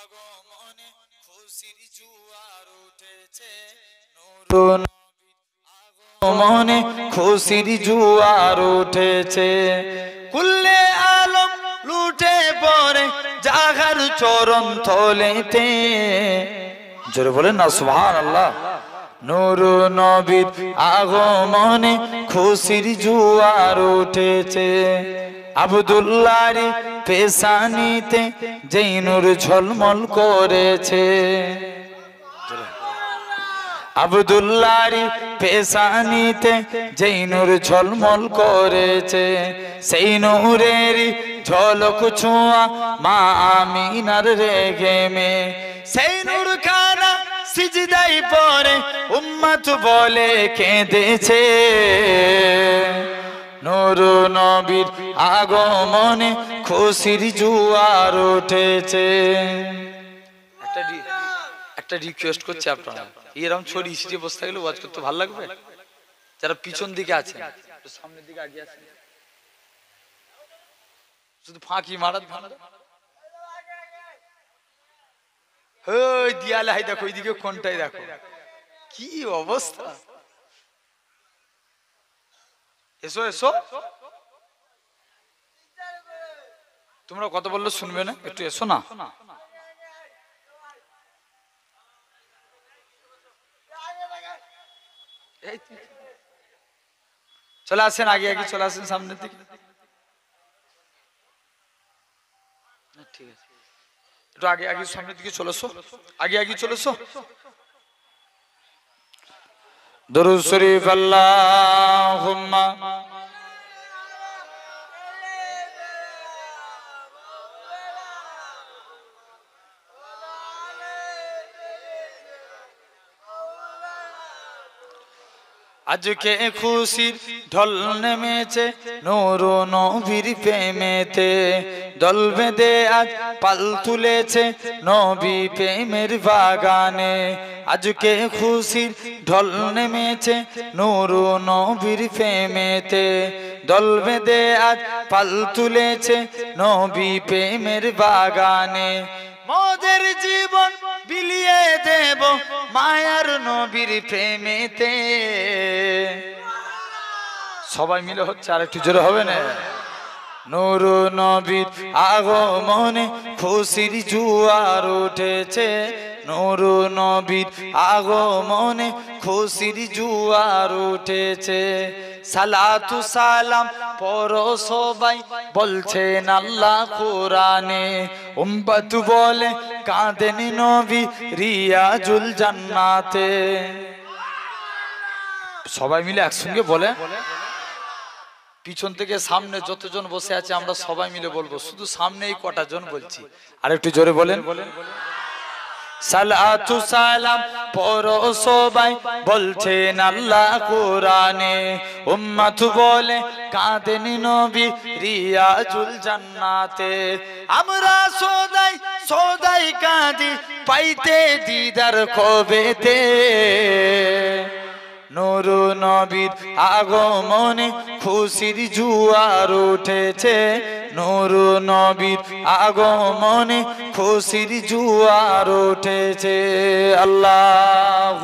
আগমনে খুশির জুয়ার উঠেছে। খুশির জুয়ার উঠেছে। কুল্লে আলম লুটে পরে জাগার চরণ থলেতে। জোরে বলেন না, সুবহানাল্লাহ। নূর নবীর আগমনে খুশির জুয়ার উঠেছে। আবদুল্লারি পেশানিতে যেই নূর ঝলমল করেছে। আবদুল্লারি পেশানিতে যেই নূর ঝলমল করেছে। সেই নূরের ঝলক ছোঁয়া মা আমিনার রেগে মে। সেই নূর খানা সিজদাই পরে উম্মত বলে কেঁদেছে। নূর নবীর আগমনে খুশির জুয়ার উঠেছে। একটা রিকোয়েস্ট করছি আপনারা। এরকম ছড়ি সিটে বসে থাকলে ওয়াজ করতে ভালো লাগবে? যারা পিছন দিকে একটু সামনের দিকে আগে আসেন। শুধু ফাঁকি মারাত ভাড়া ওই দিয়ালে, হাই, দেখো ওইদিকে কোনটাই দেখো। কি অবস্থা? এসো এসো। তোমরা কত বলল শুনবে না? একটু এসো না। চলে আসেন, আগে আগে চলে আসেন সামনের দিকে। ঠিক আছে। একটু আগে আগে সামনের দিকে চলেছো আগে আগে চলেছো दुरुशरीफ अल्लाह আজকে খুশির ঢল নেমেছে, নূর নবীর প্রেমেতে। দল বেঁধে আজ পাল তুলেছে নবী প্রেমের বাগানে। আজকে খুশির ঢল নেমেছে, নূর নবীর প্রেমেতে। দল বেঁধে আজ পাল তুলেছে নবী প্রেমের বাগানে। মোদের জীবন বিলিয়ে দেব মায়ার নবীর প্রেমেতে। সবাই মিলে হচ্ছে আর একটু জোরে হবে না? নূর নবীর আগমনে খুশির জুয়ার উঠেছে। নূর নবীর আগমনে খুশির জুয়ার উঠেছে। সালাতু সালাম পর সবাই, বলছেন আল্লাহ কোরআনে। উম্মত বলে কাঁদেন নবী রিয়াজুল জান্নাতে। সবাই মিলে একসঙ্গে বলে, পিছন থেকে সামনে যতজন বসে আছে আমরা সবাই মিলে বলব, শুধু সামনেই কটা জন বলছি। আর একটু জোরে বলেন। সালাতু সালাম পর সবাই, বলছেন আল্লাহ কোরআনে। উম্মত বলে, কাঁদেন নবী রিয়াজুল জান্নাতে। আমরা সদাই সদাই কাঁদি, পাইতে দিদার কবেতে। নূর নবীর আগমনে খুশির জুয়ার উঠেছে। নূর নবীর আগমনে খুশির জুয়ার উঠেছে। আল্লাহ